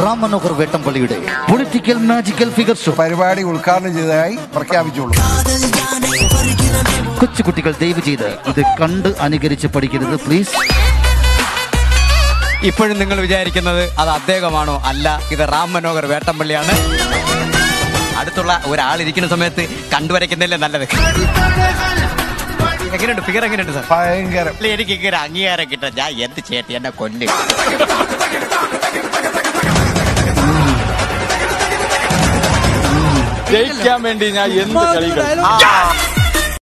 റാം മനോഹർ വേട്ടംപള്ളിയുടെ political magical figures പരിപാടി ഉദ്ഘാടനം ചെയ്തതായി പ്രഖ്യാപിച്ചോളൂ കൊച്ചുകുട്ടികൾ ദയവ് ചെയ്ത് ഇത് കണ്ട് അനുകരിച്ച് പഠിക്കരുത് പ്ലീസ് ഇപ്പോഴും നിങ്ങൾ വിചാരിക്കുന്നത് അത് അദ്ദേഹമാണോ? അല്ല ഇത് റാം മനോഹർ വേട്ടമ്പള്ളിയാണ്. അടുത്തുള്ള ഒരാൾ ഇരിക്കുന്ന സമയത്ത് കണ്ടുവരയ്ക്കുന്നതല്ലേ നല്ലത്? എങ്ങനെയുണ്ട്? ഫിഗർ എങ്ങനെയുണ്ട് സാർ ഭയങ്കരം. എനിക്ക് ഇങ്ങനെ അംഗീകാരം കിട്ടാൻ ഞാൻ എന്ത് ചെയ്യട്ടെ? എന്നെ കൊല്ലും. ജയിക്കാൻ വേണ്ടി ഞാൻ എന്ത് കളി കളിക്കും ആ,